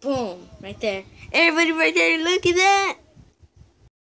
Boom. Right there. Everybody right there, look at that.